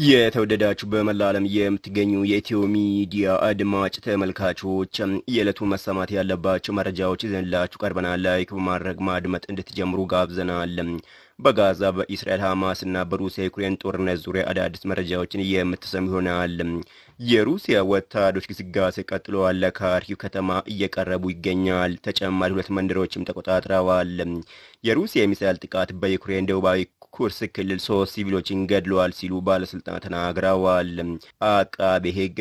የተወደዳችሁ በመላ ዓለም የምትገኙ የኢትዮ ሚዲያ አድማጭ ተመልካቾች የዕለቱ መሰማት ያለባቸው መረጃዎች ይዘንላችሁ ቀርበናል። like በማድረግ ማድመጥ እንድትጀምሩ ጋብዘናል። በጋዛ በኢስራኤል ሐማስ እና በሩሲያ ዩክሬን ጦርነት ዙሪያ አዳዲስ መረጃዎችን የምትሰሙ ይሆናል። የሩሲያ ወታደሮች ግስጋሴ ቀጥለዋል። ካርኪቭ ከተማ እየቀረቡ ይገኛል። ተጨማሪ ሁለት መንደሮችም ተቆጣጥረዋል። የሩሲያ የሚሳይል ጥቃት በዩክሬን ደቡባዊ ኬርሰን ክልል ሶስት ሲቪሎችን ገድለዋል ሲሉ ባለስልጣናት ተናግረዋል። አቃቤ ሕግ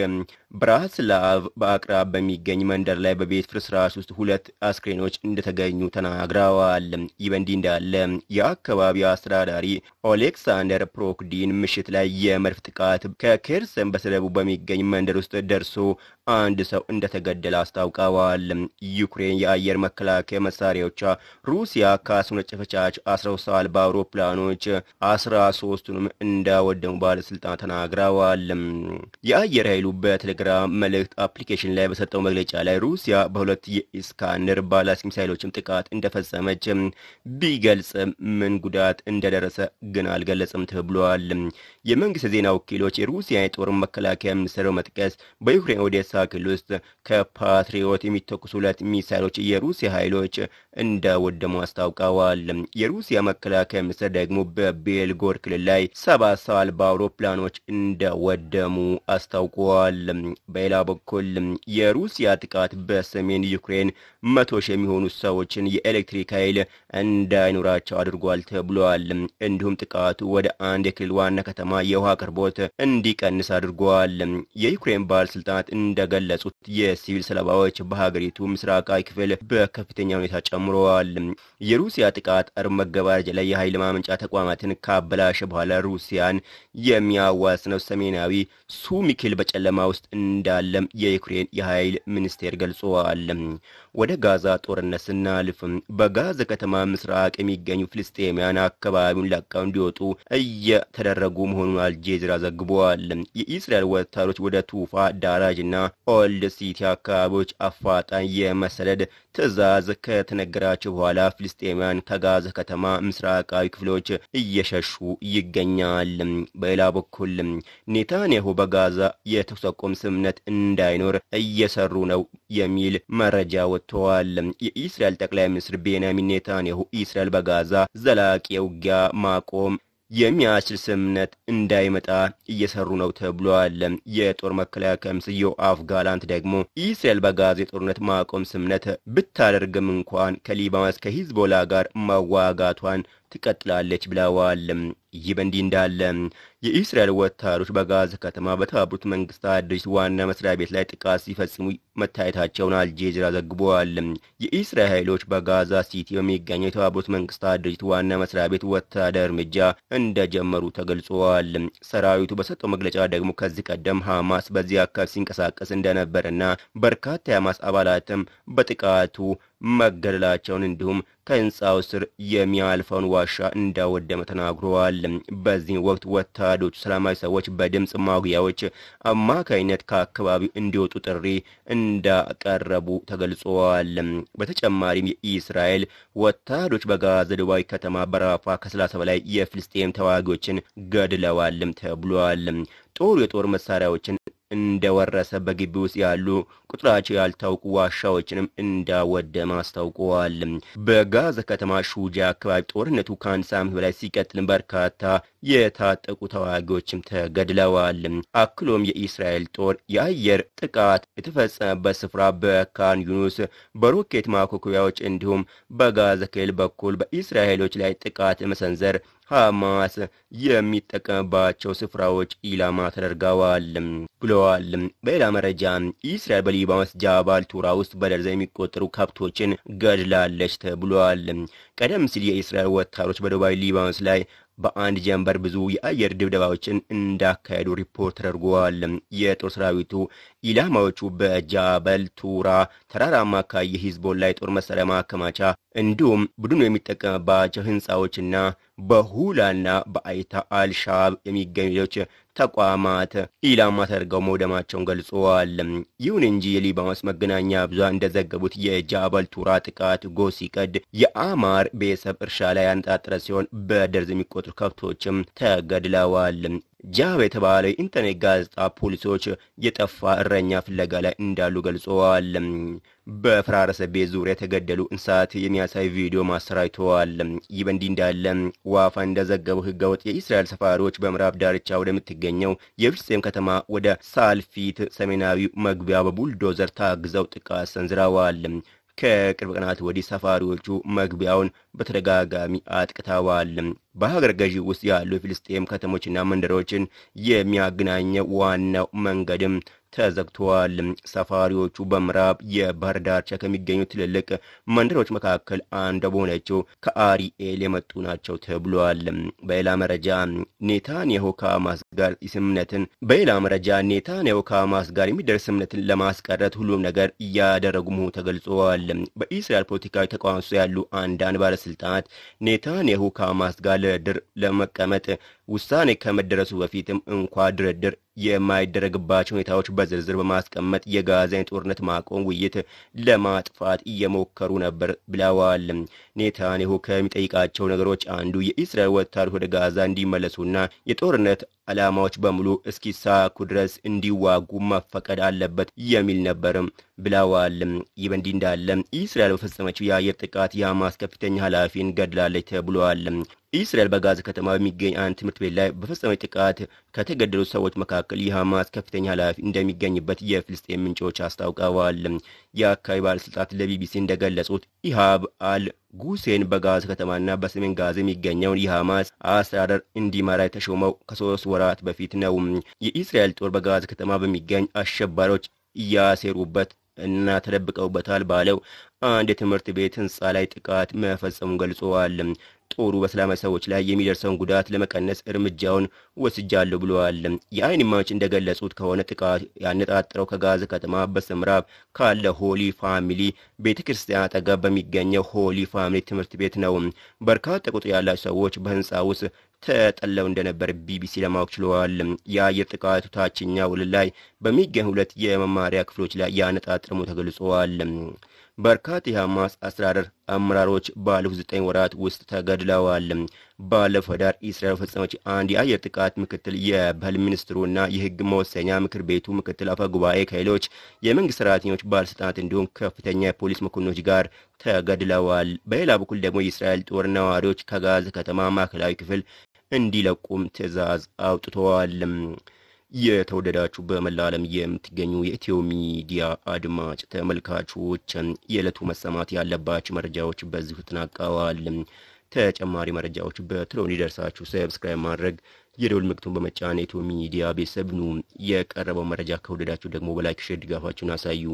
ብራስላቭ በአቅራብ በሚገኝ መንደር ላይ በቤት ፍርስራሽ ውስጥ ሁለት አስክሬኖች እንደተገኙ ተናግረዋል። ይህ በእንዲህ እንዳለ የአካባቢው አስተዳዳሪ ኦሌክሳንደር ፕሮክዲን ምሽት ላይ የመድፍ ጥቃት ከኬርሰን በስተደቡብ በሚገኝ መንደር ውስጥ ደርሶ አንድ ሰው እንደተገደለ አስታውቀዋል። ዩክሬን የአየር መከላከያ መሳሪያዎቿ ሩሲያ ካስወነጨፈቻቸው አስራ ሰው አልባ አውሮፕላኖች አስራ ሶስቱንም እንዳወደሙ ባለስልጣን ተናግረዋል። የአየር ኃይሉ በቴሌግራም መልእክት application ላይ በሰጠው መግለጫ ላይ ሩሲያ በሁለት የኢስካንደር ባላስቲክ ሚሳይሎችም ጥቃት እንደፈጸመች ቢገልጽ ምን ጉዳት እንደደረሰ ግን አልገለጽም ተብሏል። የመንግስት ዜና ወኪሎች የሩሲያ የጦር መከላከያ ሚኒስቴር በመጥቀስ በዩክሬን ኦዴሳ ክልል ውስጥ ከፓትሪዮት የሚተኩሱ ሁለት ሚሳይሎች የሩሲያ ኃይሎች እንዳወደሙ አስታውቀዋል። የሩሲያ መከላከያ ሚኒስቴር ደግሞ በቤልጎር ክልል ላይ ሰባት ሰው አልባ አውሮፕላኖች እንደወደሙ አስታውቀዋል። በሌላ በኩል የሩሲያ ጥቃት በሰሜን ዩክሬን መቶ ሺህ የሚሆኑ ሰዎችን የኤሌክትሪክ ኃይል እንዳይኖራቸው አድርጓል ተብሏል። እንዲሁም ጥቃቱ ወደ አንድ የክልል ዋና ከተማ የውሃ አቅርቦት እንዲቀንስ አድርጓል። የዩክሬን ባለስልጣናት እንደገለጹት የሲቪል ሰለባዎች በሀገሪቱ ምስራቃዊ ክፍል በከፍተኛ ሁኔታ ጨምረዋል። የሩሲያ ጥቃት አርብ መገባደጃ ላይ የኃይል ማመንጫ ተቋማትን ካበላሸ በኋላ ሩሲያን የሚያዋስነው ሰሜናዊ ሱሚክል በጨለማ ውስጥ እንዳለም የዩክሬን የኃይል ሚኒስቴር ገልጸዋል። ወደ ጋዛ ጦርነት ስናልፍ በጋዛ ከተማ ምስራቅ የሚገኙ ፍልስጤማውያን አካባቢውን ለቀው እንዲወጡ እየተደረጉ መሆኑን አልጄዚራ ዘግበዋል። የኢስራኤል ወታደሮች ወደ ቱፋ ዳራጅ እና ኦልድ ሲቲ አካባቢዎች አፋጣኝ የመሰደድ ትዕዛዝ ከተነገራቸው በኋላ ፍልስጤማውያን ከጋዛ ከተማ ምስራቃዊ ክፍሎች እየሸሹ ይገኛል። በሌላ በኩል ኔታንያሁ በጋዛ የተኩስ አቁም ስምምነት እንዳይኖር እየሰሩ ነው የሚል መረጃ ወጥተዋል። የኢስራኤል ጠቅላይ ሚኒስትር ቤንያሚን ኔታንያሁ ኢስራኤል በጋዛ ዘላቂ የውጊያ ማቆም የሚያስችል ስምምነት እንዳይመጣ እየሰሩ ነው ተብሏል። የጦር መከላከያ ሚኒስትር ዮአፍ ጋላንት ደግሞ ኢስራኤል በጋዛ የጦርነት ማቆም ስምምነት ብታደርግም እንኳን ከሊባኖስ ከሂዝቦላ ጋር መዋጋቷን ትቀጥላለች ብለዋል። ይህ በእንዲህ እንዳለ የኢስራኤል ወታደሮች በጋዛ ከተማ በተባበሩት መንግስታት ድርጅት ዋና መስሪያ ቤት ላይ ጥቃት ሲፈጽሙ መታየታቸውን አልጄዚራ ዘግበዋል። የኢስራኤል ኃይሎች በጋዛ ሲቲ በሚገኘው የተባበሩት መንግስታት ድርጅት ዋና መስሪያ ቤት ወታደር እርምጃ እንደጀመሩ ተገልጸዋል። ሰራዊቱ በሰጠው መግለጫ ደግሞ ከዚህ ቀደም ሐማስ በዚህ አካባቢ ሲንቀሳቀስ እንደነበርና በርካታ የሐማስ አባላትም በጥቃቱ መገደላቸውን እንዲሁም ከህንፃው ስር የሚያልፈውን ዋሻ እንዳወደመ ተናግረዋል። በዚህ ወቅት ወታደሮቹ ሰላማዊ ሰዎች በድምፅ ማጉያዎች አማካይነት ከአካባቢው እንዲወጡ ጥሪ እንዳቀረቡ ተገልጸዋል። በተጨማሪም የኢስራኤል ወታደሮች በጋዛ ደቡባዊ ከተማ በራፋ ከሰላሳ በላይ የፍልስጤም ተዋጊዎችን ገድለዋልም ተብሏል። ጦሩ የጦር መሳሪያዎችን እንደወረሰ በግቢ ውስጥ ያሉ ቁጥራቸው ያልታወቁ ዋሻዎችንም እንዳወደመ አስታውቀዋል። በጋዛ ከተማ ሹጃ አካባቢ ጦርነቱ ከአንድ ሳምንት በላይ ሲቀጥል በርካታ የታጠቁ ተዋጊዎችም ተገድለዋል። አክሎም የኢስራኤል ጦር የአየር ጥቃት የተፈጸመበት ስፍራ በካን ዩኑስ በሮኬት ማኮኮያዎች እንዲሁም በጋዛ ክልል በኩል በኢስራኤሎች ላይ ጥቃት መሰንዘር ሐማስ የሚጠቀምባቸው ስፍራዎች ኢላማ ተደርገዋል ብለዋል። በሌላ መረጃ ኢስራኤል በሊባኖስ ጃባል ቱራ ውስጥ በደርዘን የሚቆጠሩ ከብቶችን ገድላለች ተብሏል። ቀደም ሲል የኢስራኤል ወታደሮች በደቡባዊ ሊባኖስ ላይ በአንድ ጀንበር ብዙ የአየር ድብደባዎችን እንዳካሄዱ ሪፖርት ተደርጓል። የጦር ሰራዊቱ ኢላማዎቹ በጃበል ቱራ ተራራማ አካባቢ የሂዝቦላ የጦር መሳሪያ ማከማቻ እንዲሁም ቡድኑ የሚጠቀምባቸው ህንፃዎችና በሁላና በአይታ አልሻብ የሚገኙ ሌሎች ተቋማት ኢላማ ተደርገው መውደማቸውን ገልጸዋል። ይሁን እንጂ የሊባኖስ መገናኛ ብዙሃን እንደዘገቡት የጃበል ቱራ ጥቃት ሲቀድ የአማር ቤተሰብ እርሻ ላይ ያነጣጠረ ሲሆን በደርዝ የሚቆጠሩ ከብቶችም ተገድለዋል። ጃብ የተባለው የኢንተርኔት ጋዜጣ ፖሊሶች የጠፋ እረኛ ፍለጋ ላይ እንዳሉ ገልጸዋል። በፈራረሰ ቤት ዙሪያ የተገደሉ እንስሳት የሚያሳይ ቪዲዮ ማሰራጭተዋል። ይህ በእንዲህ እንዳለ ዋፋ እንደዘገበው ህገወጥ የእስራኤል ሰፋሪዎች በምዕራብ ዳርቻ ወደምትገኘው የፍልስጤም ከተማ ወደ ሳልፊት ሰሜናዊ መግቢያ በቡልዶዘር ታግዘው ጥቃት ሰንዝረዋል። ከቅርብ ቀናት ወዲህ ሰፋሪዎቹ መግቢያውን በተደጋጋሚ አጥቅተዋል። በሀገር ገዢ ውስጥ ያሉ የፍልስጤም ከተሞችና መንደሮችን የሚያገናኘው ዋናው መንገድም ተዘግተዋል። ሰፋሪዎቹ በምዕራብ የባህር ዳርቻ ከሚገኙ ትልልቅ መንደሮች መካከል አንዷ በሆነችው ከአሪኤል የመጡ ናቸው ተብሏል። በሌላ መረጃ ኔታንያሁ ከሐማስ ጋር ስምምነትን በሌላ መረጃ ኔታንያሁ ከሐማስ ጋር የሚደርስ ስምምነትን ለማስቀረት ሁሉም ነገር እያደረጉ መሆኑ ተገልጸዋል። በኢስራኤል ፖለቲካዊ ውስጥ ያሉ አንዳንድ ባለስልጣናት ኔታንያሁ ከሐማስ ጋር ለድር ለመቀመጥ ውሳኔ ከመደረሱ በፊትም እንኳ ድርድር የማይደረግባቸው ሁኔታዎች በዝርዝር በማስቀመጥ የጋዛን ጦርነት ማቆም ውይይት ለማጥፋት እየሞከሩ ነበር ብለዋል። ኔታንያሁ ከሚጠይቃቸው ነገሮች አንዱ የኢስራኤል ወታደሮች ወደ ጋዛ እንዲመለሱና የጦርነት ዓላማዎች በሙሉ እስኪሳኩ ድረስ እንዲዋጉ መፈቀድ አለበት የሚል ነበርም ብለዋል። ይህ በእንዲህ እንዳለ ኢስራኤል በፈጸመችው የአየር ጥቃት የሐማስ ከፍተኛ ኃላፊን ገድላለች ተብሏል። ኢስራኤል በጋዛ ከተማ በሚገኝ አንድ ትምህርት ቤት ላይ በፈጸመች ጥቃት ከተገደሉት ሰዎች መካከል የሐማስ ከፍተኛ ኃላፊ እንደሚገኝበት የፍልስጤም ምንጮች አስታውቀዋል። የአካባቢ ባለስልጣናት ለቢቢሲ እንደገለጹት ኢሃብ አል ጉሴን በጋዛ ከተማና በሰሜን ጋዛ የሚገኘውን የሐማስ አስተዳደር እንዲመራ የተሾመው ከሶስት ወራት በፊት ነው። የኢስራኤል ጦር በጋዛ ከተማ በሚገኝ አሸባሪዎች እያሴሩበት እና ተደብቀውበታል ባለው አንድ የትምህርት ቤት ህንፃ ላይ ጥቃት መፈጸሙን ገልጸዋል። ጦሩ በሰላማዊ ሰዎች ላይ የሚደርሰውን ጉዳት ለመቀነስ እርምጃውን ወስጃለሁ ብለዋል። የዓይን እማኞች እንደገለጹት ከሆነ ጥቃት ያነጣጠረው ከጋዛ ከተማ በስተምዕራብ ካለ ሆሊ ፋሚሊ ቤተ ክርስቲያን አጠገብ በሚገኘው ሆሊ ፋሚሊ ትምህርት ቤት ነው። በርካታ ቁጥር ያላቸው ሰዎች በህንፃ ውስጥ ተጠለው እንደነበር ቢቢሲ ለማወቅ ችለዋል። የአየር ጥቃቱ ታችኛ ወለል ላይ በሚገኝ ሁለት የመማሪያ ክፍሎች ላይ ያነጣጠረ ተገልጸዋል። በርካታ የሐማስ አስተዳደር አመራሮች ባለፉት ዘጠኝ ወራት ውስጥ ተገድለዋል። ባለፈው ኅዳር እስራኤል ፈጸመች አንድ የአየር ጥቃት ምክትል የባህል ሚኒስትሩና የህግ መወሰኛ ምክር ቤቱ ምክትል አፈ ጉባኤ ከሌሎች የመንግስት ሰራተኞች፣ ባለስልጣናት እንዲሁም ከፍተኛ የፖሊስ መኮንኖች ጋር ተገድለዋል። በሌላ በኩል ደግሞ የእስራኤል ጦር ነዋሪዎች ከጋዛ ከተማ ማዕከላዊ ክፍል እንዲለቁም ትዕዛዝ አውጥተዋል። የተወደዳችሁ በመላ ዓለም የምትገኙ የኢትዮ ሚዲያ አድማጭ ተመልካቾች የዕለቱ መሰማት ያለባቸው መረጃዎች በዚሁ ተጠናቀዋል። ተጨማሪ መረጃዎች በቶሎ እንዲደርሳችሁ subscribe ማድረግ የደውል ምልክቱን በመጫን የኢትዮ ሚዲያ ቤተሰብ ሁኑ። የቀረበው መረጃ ከወደዳችሁ ደግሞ በ like share ድጋፋችሁን አሳዩ።